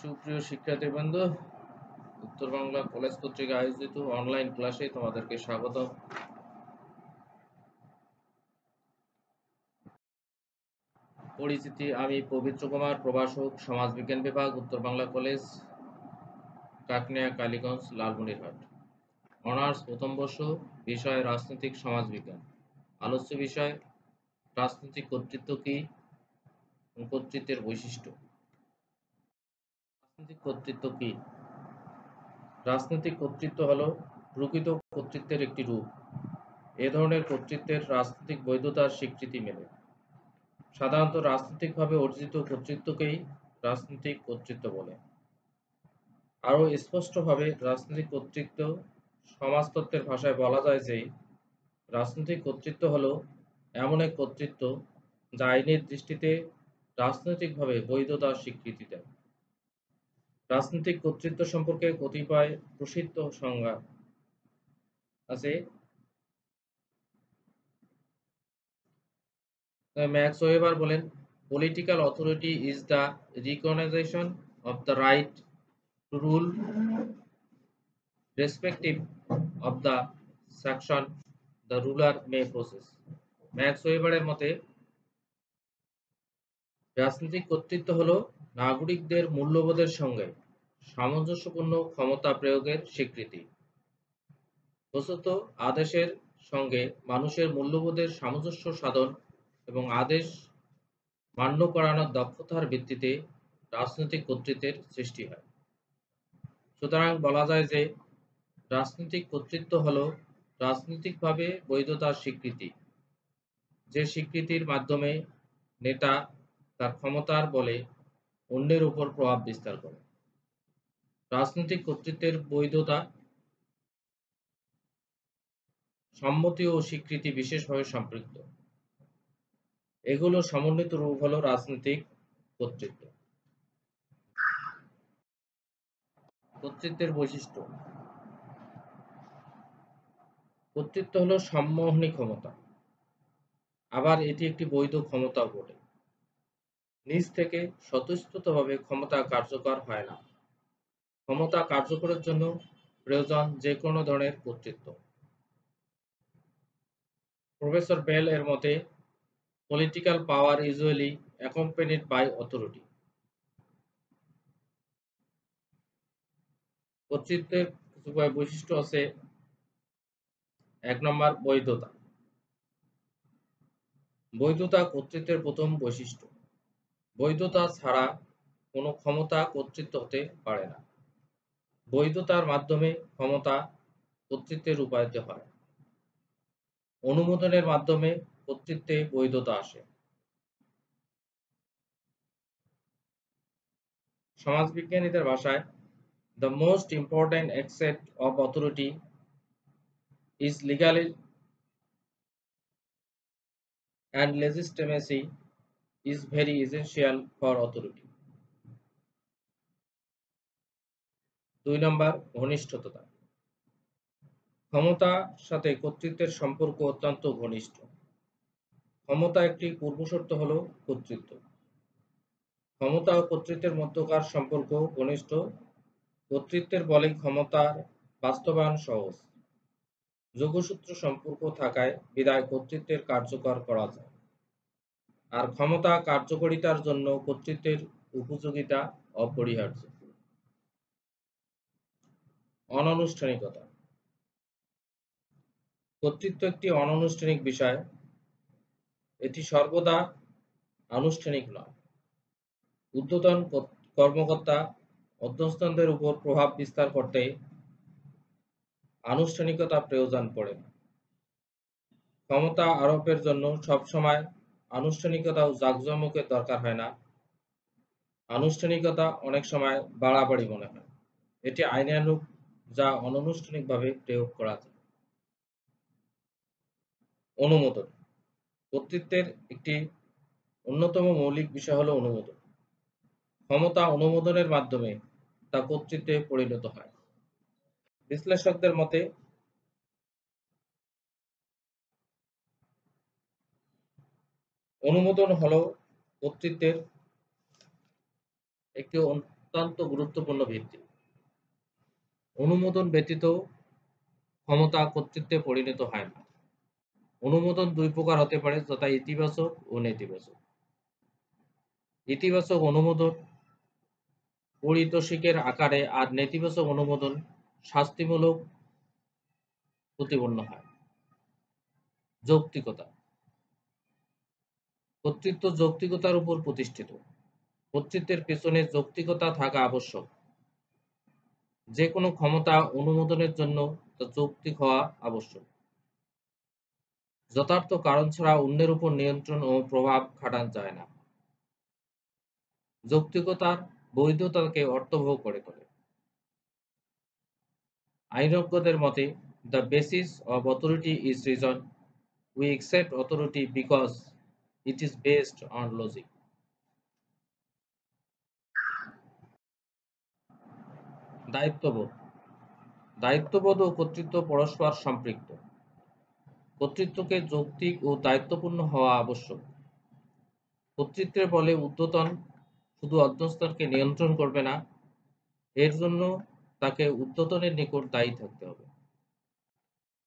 সুপ্রিয় শিক্ষার্থীবৃন্দ উত্তর বাংলা কলেজ কর্তৃক আয়োজিত অনলাইন ক্লাসে তোমাদেরকে স্বাগত পরিচিতি আমি পবিত্র কুমার, প্রভাষক, সমাজবিজ্ঞান বিভাগ উত্তর বাংলা কলেজ, কাকনিয়া, কালীগঞ্জ, লালমনিরহাট। অনার্স প্রথম বর্ষ, বিষয়, রাজনৈতিক, সমাজবিজ্ঞান। আলোচ্য বিষয়, রাজনৈতিক কর্তৃত্ব কি? কর্তৃত্বের বৈশিষ্ট্য। রাজনৈতিক কর্তৃত্ব কি? রাজনৈতিক কর্তৃত্ব হল প্রকৃত কর্তৃত্বের একটি রূপ। এ ধরনের কর্তৃত্বের রাজনৈতিক বৈধতার স্বীকৃতি মেলে। সাধারণত রাজনৈতিকভাবে অর্জিত কর্তৃত্বকেই রাজনৈতিক কর্তৃত্ব বলে। আরও স্পষ্টভাবে রাজনৈতিক কর্তৃত্ব সমাজতত্ত্বের ভাষায় বলা যায় যে, রাজনৈতিক কর্তৃত্ব হল এমন এক কর্তৃত্ব যা আইনের দৃষ্টিতে রাজনৈতিকভাবে বৈধতার স্বীকৃতি দেয়। রাজনৈতিক কর্তৃত্ব সম্পর্কে কতিপয় প্রসিদ্ধ সংজ্ঞা আছে। ম্যাক্স ওয়েবার বলেন, political authority is the recognition of the right to rule respective of the section, the ruler may process. Max ওয়েবারের মতে, রাজনৈতিক কর্তৃত্ব হল নাগরিকদের মূল্যবোধের সঙ্গে সামঞ্জস্যপূর্ণ ক্ষমতা প্রয়োগের স্বীকৃতি। বস্তুত আদেশের সঙ্গে মানুষের মূল্যবোধের সামঞ্জস্য সাধন এবং আদেশ মান্য করানোর দক্ষতার ভিত্তিতে রাজনৈতিক কর্তৃত্বের সৃষ্টি হয়। সুতরাং বলা যায় যে রাজনৈতিক কর্তৃত্ব হল রাজনৈতিকভাবে বৈধতার স্বীকৃতি। যে স্বীকৃতির মাধ্যমে নেতা তার ক্ষমতার বলে অন্যের উপর প্রভাব বিস্তার করে। রাজনৈতিক কর্তৃত্বের বৈধতা, সম্মতি ও স্বীকৃতি বিশেষভাবে সম্পৃক্ত। এগুলো সমন্বিত রূপ হলো রাজনৈতিক কর্তৃত্ব। কর্তৃত্বের বৈশিষ্ট্য। কর্তৃত্ব হলো সম্মোহনী ক্ষমতা। আবার এটি একটি বৈধ ক্ষমতাও বটে। নিজ থেকে স্বতঃস্ফূর্তভাবে ক্ষমতা কার্যকর হয় না। ক্ষমতা কার্যকরের জন্য প্রয়োজন যে কোনো ধরনের কর্তৃত্ব। প্রফেসর বেল এর মতে, political power usually accompanied by authority. কর্তৃত্বের কিছু বৈশিষ্ট্য আছে। এক নম্বর, বৈধতা। বৈধতা কর্তৃত্বের প্রথম বৈশিষ্ট্য। বৈধতা ছাড়া কোনো ক্ষমতা কর্তৃত্ব হতে পারে না। বৈধতার মাধ্যমে ক্ষমতা কর্তৃত্বে রূপায়িত হয়। অনুমোদনের মাধ্যমে কর্তৃত্বে বৈধতা আসে। সমাজবিজ্ঞানীদের ভাষায় the most important accept of authority is legally and legitimacy is very essential for authority. দুই নম্বর, ঘনিষ্ঠতা। ক্ষমতা সাথে কর্তৃত্বের সম্পর্ক অত্যন্ত ঘনিষ্ঠ। ক্ষমতা একটি পূর্বশর্ত হল কর্তৃত্ব। ক্ষমতা ও কর্তৃত্বের মধ্যকার সম্পর্ক ঘনিষ্ঠ। কর্তৃত্বের বলে ক্ষমতার বাস্তবায়ন সহজ। যোগসূত্র সম্পর্ক থাকায় বিদায় কর্তৃত্বের কার্যকর করা যায়। আর ক্ষমতা কার্যকরিতার জন্য কর্তৃত্বের উপযোগিতা অপরিহার্য। অনানুষ্ঠানিকতা। কর্তৃত্ব একটি অনানুষ্ঠানিক বিষয়। এটি সর্বদা আনুষ্ঠানিক নয়। উদ্বোধন কর্মকর্তা অধ্যস্তনদের উপর প্রভাব বিস্তার করতে আনুষ্ঠানিকতা প্রয়োজন পড়ে ক্ষমতা আরোপের জন্য সবসময় আনুষ্ঠানিকতা ও জাঁকজমকের দরকার হয় না। আনুষ্ঠানিকতা অনেক সময় বাড়াবাড়ি মনে হয়। এটি আইনানুগ যা অনানুষ্ঠানিকভাবে প্রয়োগ করা যায়। অনুমোদন। কর্তৃত্বের একটি অন্যতম মৌলিক বিষয় হলো অনুমোদন। ক্ষমতা অনুমোদনের মাধ্যমে তা কর্তৃত্বে পরিণত হয়। বিশ্লেষকদের মতে অনুমোদন হলো কর্তৃত্বের একটি অত্যন্ত গুরুত্বপূর্ণ ভিত্তি। অনুমোদন ব্যতীত ক্ষমতা কর্তৃত্বে পরিণত হয় না। অনুমোদন দুই প্রকার হতে পারে, যথা ইতিবাচক ও নেতিবাচক। ইতিবাচক অনুমোদন পরিতোষিকের আকারে আর নেতিবাচক অনুমোদন শাস্তিমূলক প্রতিপন্ন হয়। যৌক্তিকতা কর্তৃত্ব যৌক্তিকতার উপর প্রতিষ্ঠিত। কর্তৃত্বের পেছনে যৌক্তিকতা থাকা আবশ্যক। যে কোনো ক্ষমতা অনুমোদনের জন্য তা যৌক্তিক হওয়া আবশ্যক। যথার্থ কারণ ছাড়া অন্যের উপর নিয়ন্ত্রণ ও প্রভাব খাটানো যায় না। যৌক্তিকতার বৈধতাকে অর্থবহ করে তোলে। আইনজ্ঞদের মতে the basis of authority is reason we accept authority because it is based on logic. দায়িত্ববোধ। দায়িত্ববোধ ও কর্তৃত্ব পরস্পর সম্পৃক্ত। কর্তৃত্বকে যৌক্তিক ও দায়িত্বপূর্ণ হওয়া আবশ্যক। কর্তৃত্বের বলে ঊর্ধ্বতন শুধু অধ্যস্তরকে নিয়ন্ত্রণ করবে না, এর জন্য তাকে ঊর্ধ্বতনের নিকট দায়ী থাকতে হবে।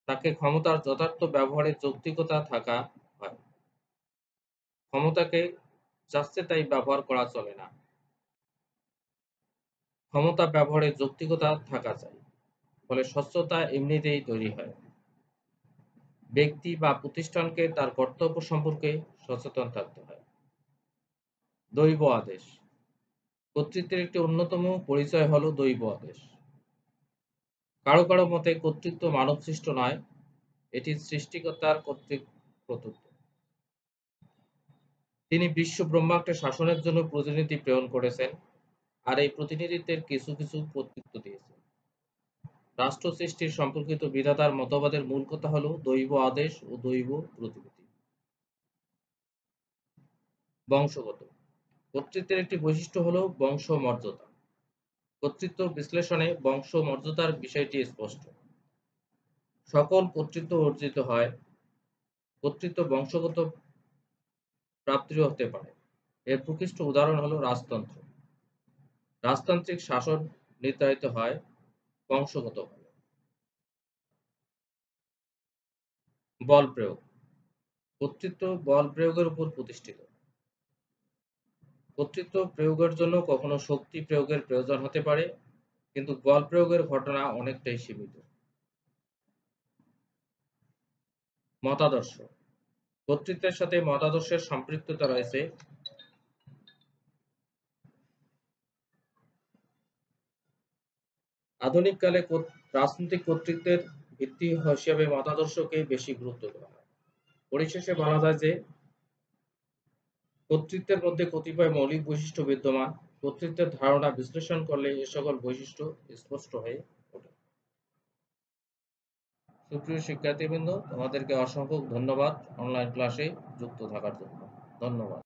তাকে ক্ষমতার যথার্থ ব্যবহারের যৌক্তিকতা থাকা ক্ষমতাকে যাচ্ছে তাই ব্যবহার করা চলে না। ক্ষমতা ব্যবহারের যৌক্তিকতা থাকা চাই, ফলে স্বচ্ছতা এমনিতেই তৈরি হয়। ব্যক্তি বা প্রতিষ্ঠানকে তার কর্তব্য সম্পর্কে সচেতন থাকতে হয়। দৈব আদেশ। কর্তৃত্বের একটি অন্যতম পরিচয় হল দৈব আদেশ। কারও কারও মতে কর্তৃত্ব মানব সৃষ্ট নয়, এটি সৃষ্টিকর্তার কর্তৃক প্রদত্ত তিনি বিশ্ব ব্রহ্মাণ্ডে শাসনের জন্য প্রতিনিধি প্রেরণ করেছেন আর এই প্রতিনিধিত্বের কিছু কিছু কর্তৃত্ব দিয়েছেন। রাষ্ট্র সৃষ্টির সম্পর্কিত বিধাতার মতবাদের মূল কথা হল দৈব আদেশ ও দৈব প্রতিনিধি। বংশগত। কর্তৃত্বের একটি বৈশিষ্ট্য হল বংশ মর্যাদা কর্তৃত্ব বিশ্লেষণে বংশ মর্যাদার বিষয়টি স্পষ্ট। সকল কর্তৃত্ব অর্জিত হয়। কর্তৃত্ব বংশগত প্রাপ্তিও হতে পারে। এর প্রকৃষ্ট উদাহরণ হল রাজতন্ত্র। রাজতান্ত্রিক শাসন নির্ধারিত হয় বংশগত বল প্রয়োগ। কর্তৃত্ব বল প্রয়োগের উপর প্রতিষ্ঠিত। কর্তৃত্ব প্রয়োগের জন্য কখনো শক্তি প্রয়োগের প্রয়োজন হতে পারে, কিন্তু বল প্রয়োগের ঘটনা অনেকটাই সীমিত। মতাদর্শ। কর্তৃত্বের সাথে মতাদর্শের সম্পৃক্ততা রয়েছে। আধুনিক কালে রাজনৈতিক কর্তৃত্বের ভিত্তি হিসেবে মতাদর্শকে বেশি গুরুত্ব দেওয়া হয়। পরিশেষে বলা যায় যে, কর্তৃত্বের মধ্যে কতিপয় মৌলিক বৈশিষ্ট্য বিদ্যমান। কর্তৃত্বের ধারণা বিশ্লেষণ করলে এ সকল বৈশিষ্ট্য স্পষ্ট হয়ে। সুপ্রিয় শিক্ষার্থীবৃন্দ তোমাদেরকে অসংখ্য ধন্যবাদ অনলাইন ক্লাসে যুক্ত থাকার জন্য। ধন্যবাদ।